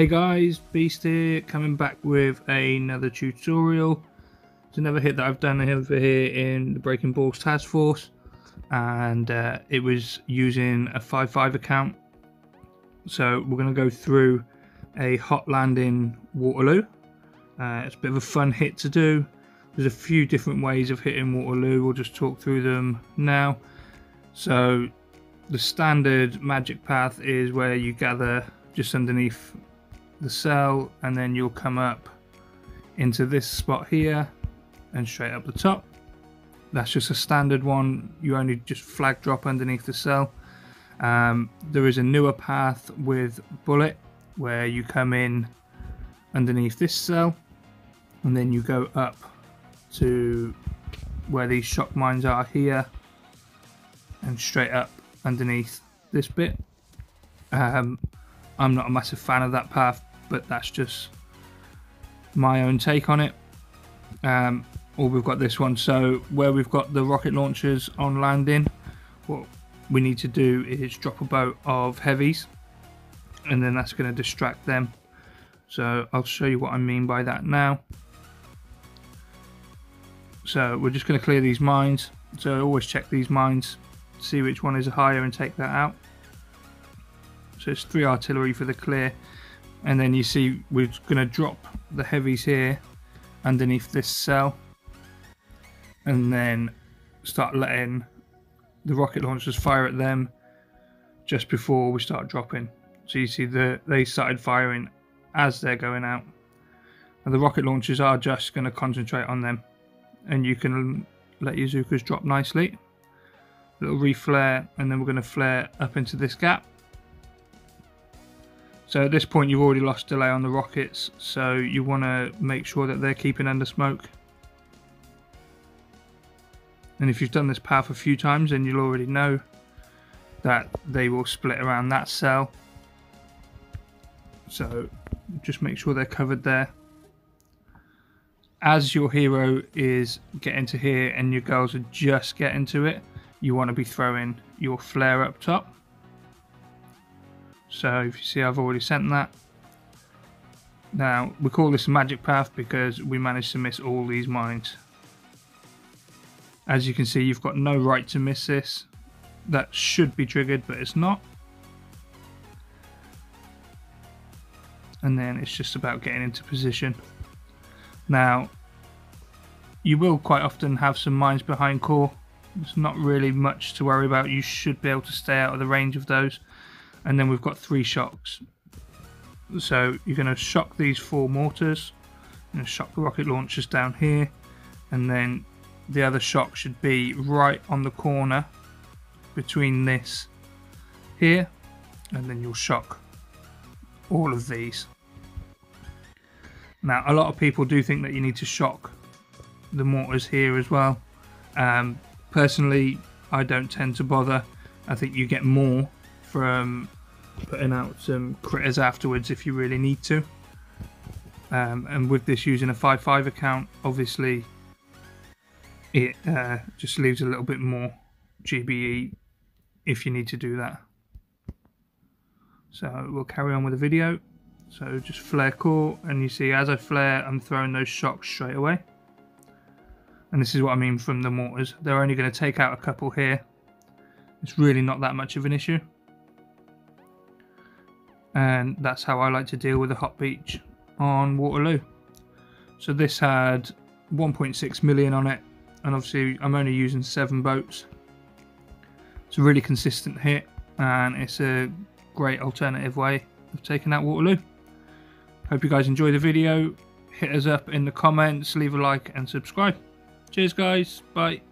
Hey guys, Beast here, coming back with another tutorial. It's another hit that I've done over here in the Breaking Balls Task Force and uh, it was using a 5-5 account. So we're going to go through a hot landing Waterloo. Uh, it's a bit of a fun hit to do. There's a few different ways of hitting Waterloo, we'll just talk through them now. So the standard magic path is where you gather just underneath the cell and then you'll come up into this spot here and straight up the top. That's just a standard one. You only just flag drop underneath the cell. Um, there is a newer path with bullet where you come in underneath this cell and then you go up to where these shock mines are here and straight up underneath this bit. Um, I'm not a massive fan of that path but that's just my own take on it. Um, or we've got this one. So where we've got the rocket launchers on landing, what we need to do is drop a boat of heavies and then that's going to distract them. So I'll show you what I mean by that now. So we're just going to clear these mines. So always check these mines, see which one is higher and take that out. So it's three artillery for the clear and then you see we're going to drop the heavies here underneath this cell. And then start letting the rocket launchers fire at them just before we start dropping. So you see that they started firing as they're going out. And the rocket launchers are just going to concentrate on them. And you can let your Zookas drop nicely. Little reflare and then we're going to flare up into this gap so at this point you've already lost delay on the rockets, so you want to make sure that they're keeping under smoke. And if you've done this path a few times then you'll already know that they will split around that cell. So just make sure they're covered there. As your hero is getting to here and your girls are just getting to it, you want to be throwing your flare up top. So if you see I've already sent that. Now we call this a magic path because we managed to miss all these mines. As you can see you've got no right to miss this. That should be triggered but it's not. And then it's just about getting into position. Now you will quite often have some mines behind core. It's not really much to worry about. You should be able to stay out of the range of those and then we've got three shocks. So you're going to shock these four mortars, and shock the rocket launchers down here, and then the other shock should be right on the corner between this here, and then you'll shock all of these. Now, a lot of people do think that you need to shock the mortars here as well. Um, personally, I don't tend to bother. I think you get more from putting out some critters afterwards if you really need to. Um, and with this using a 5.5 account, obviously it uh, just leaves a little bit more GBE if you need to do that. So we'll carry on with the video. So just flare core and you see as I flare I'm throwing those shocks straight away. And this is what I mean from the mortars. They're only going to take out a couple here. It's really not that much of an issue and that's how I like to deal with a hot beach on Waterloo. So this had 1.6 million on it and obviously I'm only using seven boats. It's a really consistent hit and it's a great alternative way of taking out Waterloo. Hope you guys enjoy the video. Hit us up in the comments, leave a like and subscribe. Cheers guys, bye.